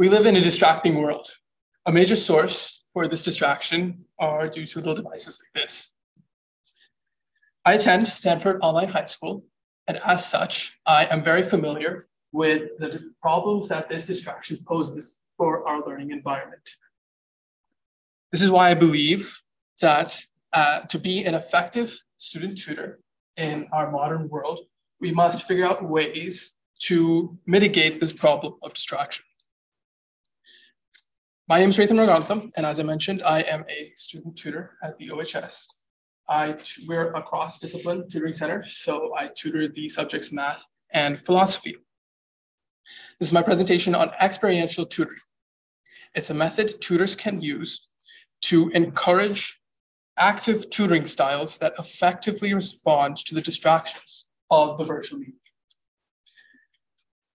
We live in a distracting world. A major source for this distraction are due to little devices like this. I attend Stanford Online High School, and as such, I am very familiar with the problems that this distraction poses for our learning environment. This is why I believe that uh, to be an effective student tutor in our modern world, we must figure out ways to mitigate this problem of distraction. My name is Rathan Muruganantham, and as I mentioned, I am a student tutor at the OHS. I, we're a cross-discipline tutoring center, so I tutor the subjects math and philosophy. This is my presentation on experiential tutoring. It's a method tutors can use to encourage active tutoring styles that effectively respond to the distractions of the virtual medium.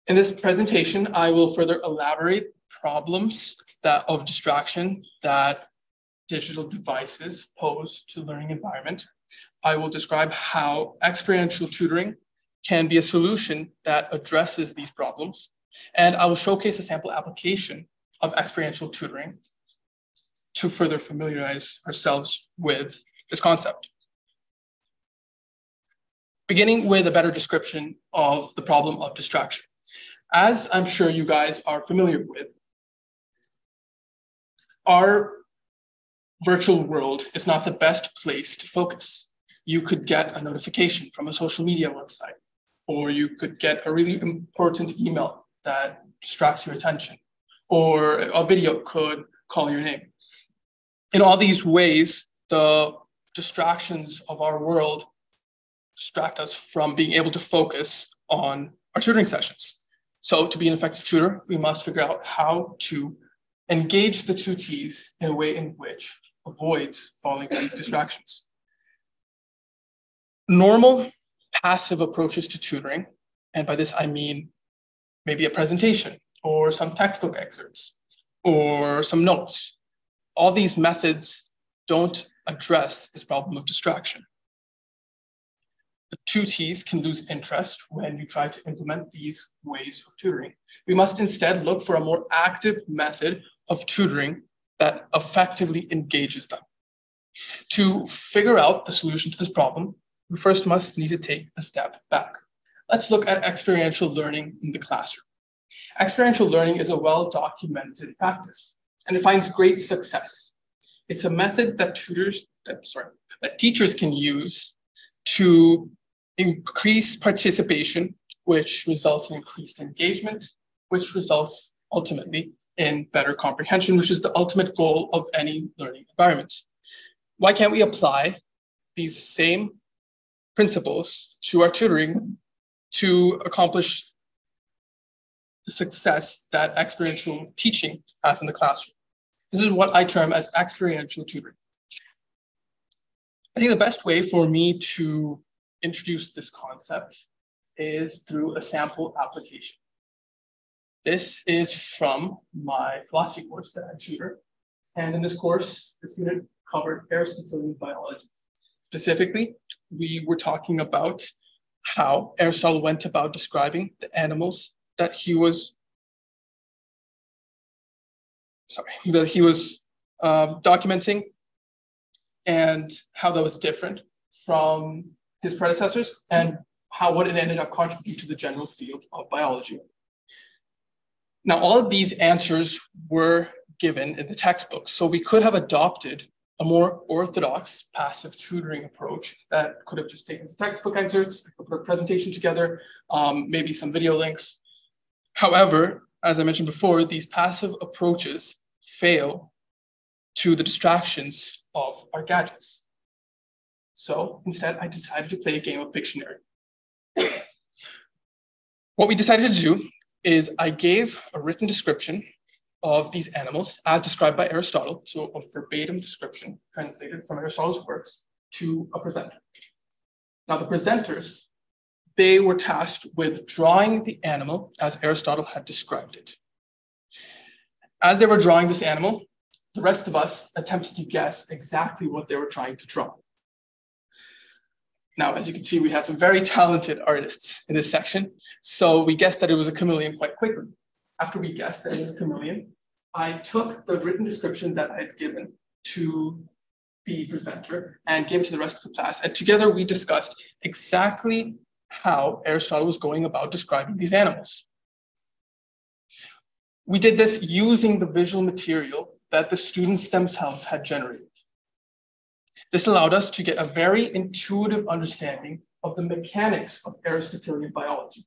In this presentation, I will further elaborate problems that of distraction that digital devices pose to learning environment. I will describe how experiential tutoring can be a solution that addresses these problems. And I will showcase a sample application of experiential tutoring to further familiarize ourselves with this concept. Beginning with a better description of the problem of distraction. As I'm sure you guys are familiar with, our virtual world is not the best place to focus. You could get a notification from a social media website, or you could get a really important email that distracts your attention, or a video could call your name. In all these ways, the distractions of our world distract us from being able to focus on our tutoring sessions. So to be an effective tutor, we must figure out how to engage the tutees in a way in which avoids falling into these distractions. Normal passive approaches to tutoring, and by this I mean maybe a presentation or some textbook excerpts or some notes. All these methods don't address this problem of distraction. The tutees can lose interest when you try to implement these ways of tutoring. We must instead look for a more active method of tutoring that effectively engages them. To figure out the solution to this problem, we first must need to take a step back. Let's look at experiential learning in the classroom. Experiential learning is a well-documented practice, and it finds great success. It's a method that tutors, that, sorry, that teachers can use to increase participation, which results in increased engagement, which results ultimately in better comprehension, which is the ultimate goal of any learning environment. Why can't we apply these same principles to our tutoring to accomplish the success that experiential teaching has in the classroom? This is what I term as experiential tutoring. I think the best way for me to introduce this concept is through a sample application. This is from my philosophy course that I tutor. And in this course, this unit covered Aristotelian biology. Specifically, we were talking about how Aristotle went about describing the animals that he was sorry, that he was uh, documenting and how that was different from his predecessors and how what it ended up contributing to the general field of biology. Now, all of these answers were given in the textbook, so we could have adopted a more orthodox passive tutoring approach that could have just taken some textbook excerpts, put a presentation together, um, maybe some video links. However, as I mentioned before, these passive approaches fail to the distractions of our gadgets. So instead, I decided to play a game of Pictionary. what we decided to do is I gave a written description of these animals as described by Aristotle, so a verbatim description translated from Aristotle's works to a presenter. Now the presenters, they were tasked with drawing the animal as Aristotle had described it. As they were drawing this animal, the rest of us attempted to guess exactly what they were trying to draw. Now, as you can see, we had some very talented artists in this section. So we guessed that it was a chameleon quite quickly. after we guessed that it was a chameleon, I took the written description that I had given to the presenter and gave to the rest of the class. And together we discussed exactly how Aristotle was going about describing these animals. We did this using the visual material that the students themselves had generated. This allowed us to get a very intuitive understanding of the mechanics of Aristotelian biology.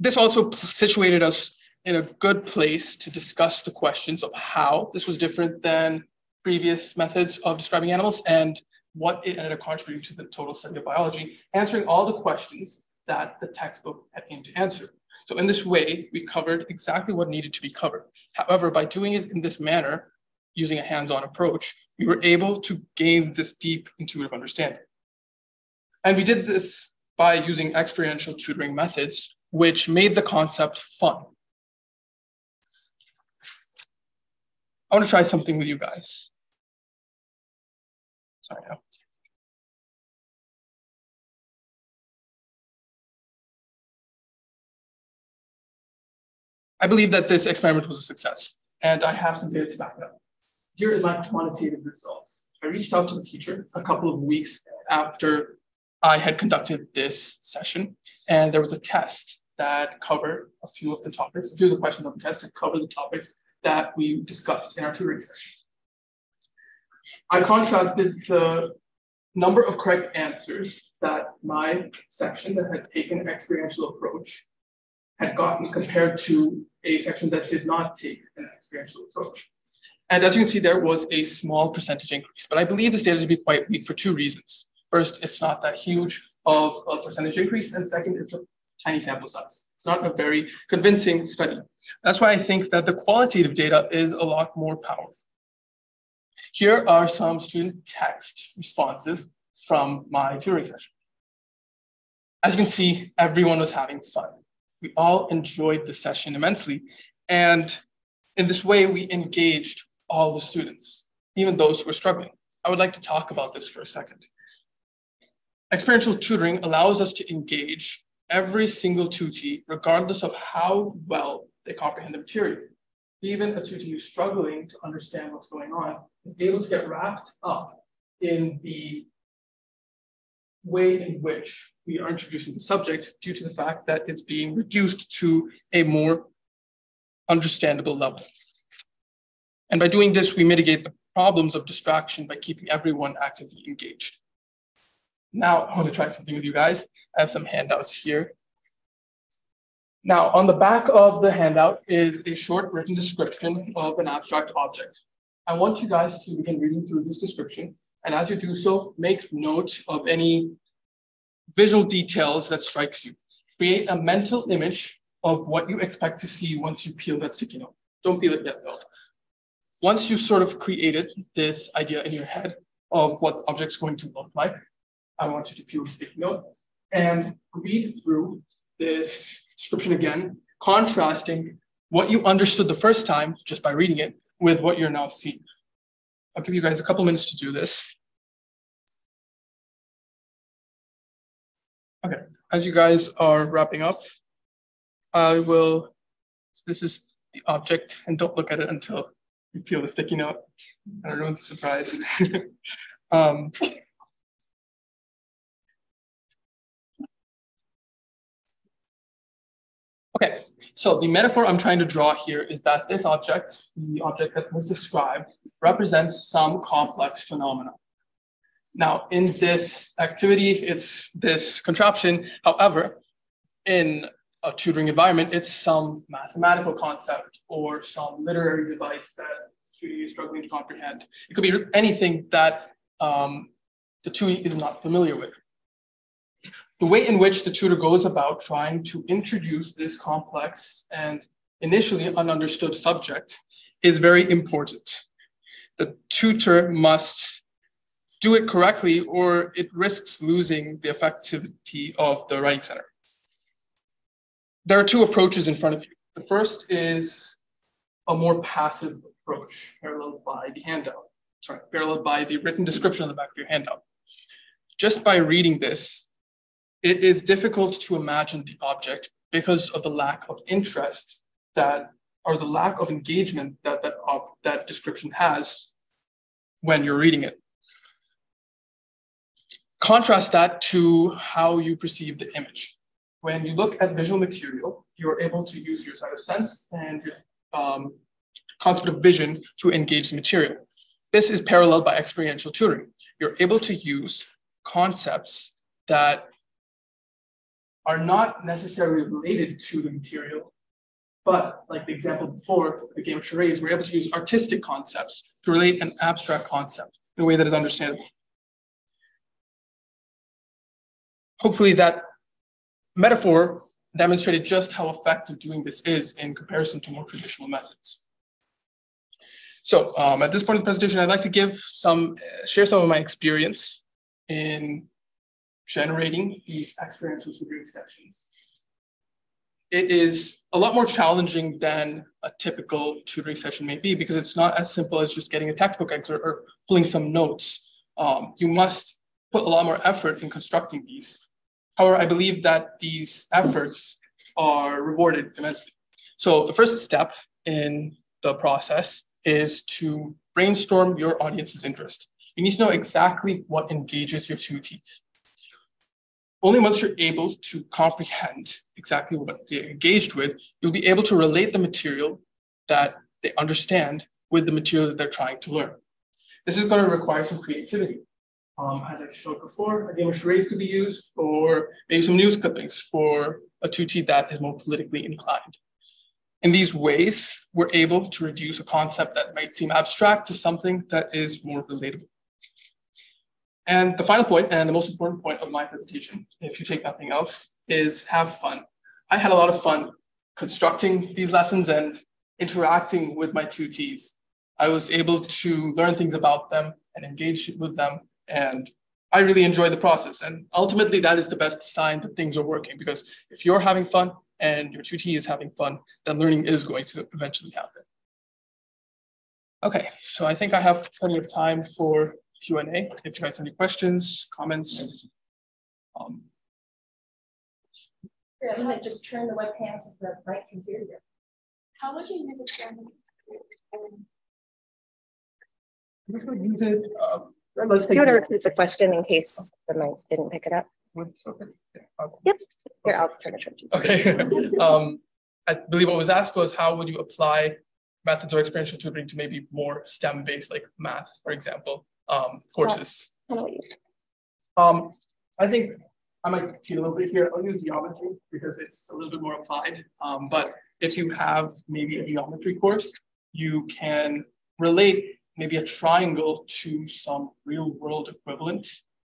This also situated us in a good place to discuss the questions of how this was different than previous methods of describing animals and what it ended up contributing to the total study of biology, answering all the questions that the textbook had aimed to answer. So in this way, we covered exactly what needed to be covered. However, by doing it in this manner, using a hands-on approach, we were able to gain this deep intuitive understanding. And we did this by using experiential tutoring methods, which made the concept fun. I want to try something with you guys. Sorry. I believe that this experiment was a success, and I have some data to back it up. Here is my quantitative results. I reached out to the teacher a couple of weeks after I had conducted this session, and there was a test that covered a few of the topics, a few of the questions on the test that covered the topics that we discussed in our tutoring session. I contrasted the number of correct answers that my section that had taken an experiential approach had gotten compared to a section that did not take an experiential approach. And as you can see, there was a small percentage increase, but I believe this data to be quite weak for two reasons. First, it's not that huge of a percentage increase, and second, it's a tiny sample size. It's not a very convincing study. That's why I think that the qualitative data is a lot more powerful. Here are some student text responses from my tutoring session. As you can see, everyone was having fun. We all enjoyed the session immensely. And in this way, we engaged all the students, even those who are struggling. I would like to talk about this for a second. Experiential tutoring allows us to engage every single tutee, regardless of how well they comprehend the material. Even a tutee who's struggling to understand what's going on is able to get wrapped up in the way in which we are introducing the subject due to the fact that it's being reduced to a more understandable level. And by doing this, we mitigate the problems of distraction by keeping everyone actively engaged. Now, I want to try something with you guys. I have some handouts here. Now, on the back of the handout is a short written description of an abstract object. I want you guys to begin reading through this description and as you do so, make note of any visual details that strikes you. Create a mental image of what you expect to see once you peel that sticky note. Don't peel it yet though. Once you've sort of created this idea in your head of what the object's going to look like, I want you to the sticky note and read through this description again, contrasting what you understood the first time just by reading it with what you're now seeing. I'll give you guys a couple minutes to do this. Okay, as you guys are wrapping up, I will, this is the object, and don't look at it until you peel the sticky note, and everyone's a surprise. um, Okay, so the metaphor I'm trying to draw here is that this object, the object that was described, represents some complex phenomena. Now, in this activity, it's this contraption. However, in a tutoring environment, it's some mathematical concept or some literary device that the student is struggling to comprehend. It could be anything that um, the tutor is not familiar with. The way in which the tutor goes about trying to introduce this complex and initially ununderstood subject is very important. The tutor must do it correctly or it risks losing the effectivity of the writing center. There are two approaches in front of you. The first is a more passive approach, paralleled by the handout. Sorry, paralleled by the written description on the back of your handout. Just by reading this, it is difficult to imagine the object because of the lack of interest that or the lack of engagement that that, that description has when you're reading it. Contrast that to how you perceive the image. When you look at visual material, you're able to use your side of sense and your um, concept of vision to engage the material. This is paralleled by experiential tutoring. You're able to use concepts that are not necessarily related to the material, but like the example before, the game of charades, we're able to use artistic concepts to relate an abstract concept in a way that is understandable. Hopefully that metaphor demonstrated just how effective doing this is in comparison to more traditional methods. So um, at this point in the presentation, I'd like to give some, uh, share some of my experience in generating these experiential tutoring sessions. It is a lot more challenging than a typical tutoring session may be because it's not as simple as just getting a textbook excerpt or pulling some notes. Um, you must put a lot more effort in constructing these. However, I believe that these efforts are rewarded immensely. So the first step in the process is to brainstorm your audience's interest. You need to know exactly what engages your two tutees. Only once you're able to comprehend exactly what they're engaged with, you'll be able to relate the material that they understand with the material that they're trying to learn. This is going to require some creativity. Um, as I showed before, a game of charades could be used, or maybe some news clippings for a tutee that is more politically inclined. In these ways, we're able to reduce a concept that might seem abstract to something that is more relatable. And the final point, and the most important point of my presentation, if you take nothing else, is have fun. I had a lot of fun constructing these lessons and interacting with my tutees. I was able to learn things about them and engage with them, and I really enjoy the process. And ultimately, that is the best sign that things are working because if you're having fun, and your tutee is having fun, then learning is going to eventually happen. Okay, so I think I have plenty of time for Q&A. If you guys have any questions, comments. Um, yeah, I'm gonna just turn the webcam so the mic can hear you. How would you use experiment? We could use it. Uh, let's take. You want to repeat the question in case the mic didn't pick it up? Yep. Here, I'll turn it to Okay. um, I believe what was asked was how would you apply methods of experiential tutoring to maybe more STEM based, like math, for example, um, courses? Um, I think I might cheat a little bit here. I'll use geometry because it's a little bit more applied. Um, but if you have maybe a geometry course, you can relate maybe a triangle to some real world equivalent.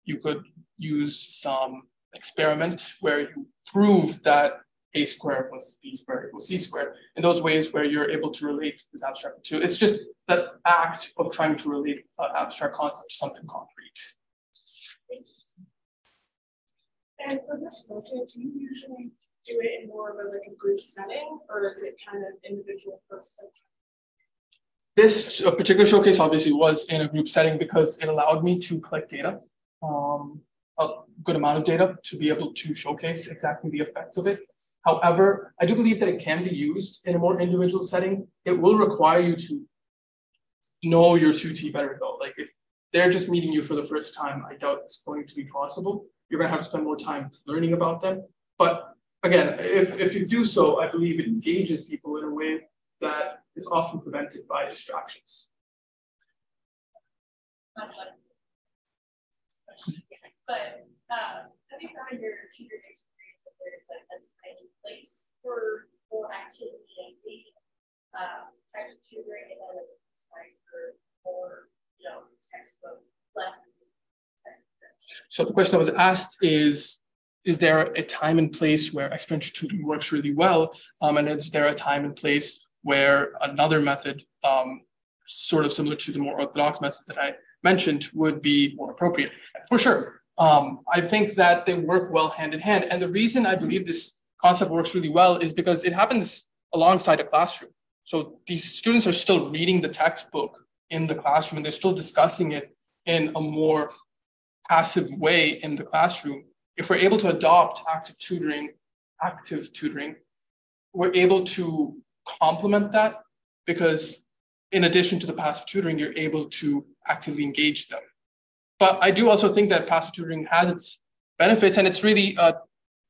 You could use some experiment where you prove that a squared plus b squared equals c squared. In those ways where you're able to relate this abstract to it's just that act of trying to relate an abstract concept to something concrete. And for this project do you usually do it in more of a like a group setting or is it kind of individual person this particular showcase obviously was in a group setting because it allowed me to collect data um, a good amount of data to be able to showcase exactly the effects of it. However, I do believe that it can be used in a more individual setting. It will require you to know your tutee better though. Like if they're just meeting you for the first time, I doubt it's going to be possible. You're gonna have to spend more time learning about them. But again, if, if you do so, I believe it engages people in a way that is often prevented by distractions. But uh, have you found your tutoring experience that there's a, a time and place for for activity and the uh, type of tutoring and then it's time for for you know textbook lessons? So the question that was asked is is there a time and place where experiential tutoring works really well? Um, and is there a time and place where another method, um, sort of similar to the more orthodox methods that I mentioned, would be more appropriate? For sure. Um, I think that they work well hand in hand. And the reason I believe this concept works really well is because it happens alongside a classroom. So these students are still reading the textbook in the classroom and they're still discussing it in a more passive way in the classroom if we're able to adopt active tutoring, active tutoring, we're able to complement that because in addition to the passive tutoring, you're able to actively engage them. But I do also think that passive tutoring has its benefits and it's really a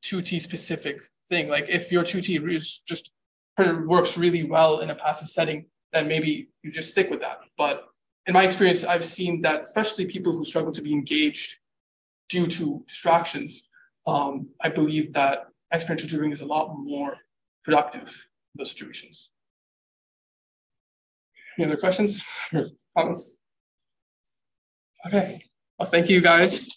tutee specific thing. Like if your tutor is just works really well in a passive setting, then maybe you just stick with that. But in my experience, I've seen that especially people who struggle to be engaged due to distractions, um, I believe that experiential tutoring is a lot more productive those situations. Any other questions or comments? Okay, well, thank you guys.